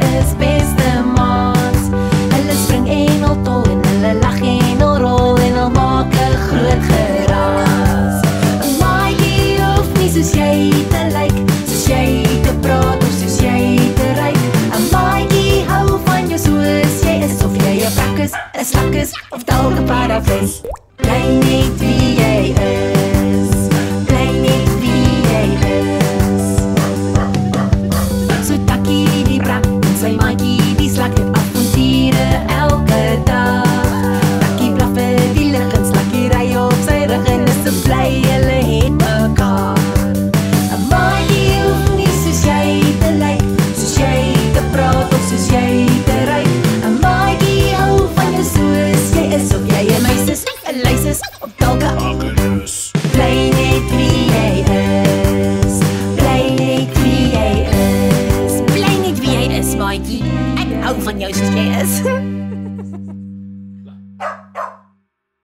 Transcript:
is beste maats. Hulle spring en al tol en hulle lag en al rol en al maak 'n groot geraas. Maatjie hoef nie soos jy te lyk, soos jy te praat of soos jy te ryk. 'n Maatjie hou van jou soos jy is of jy 'n brak is, 'n slak is of dalk 'n paravis. Bly net hou van jou soos jy is.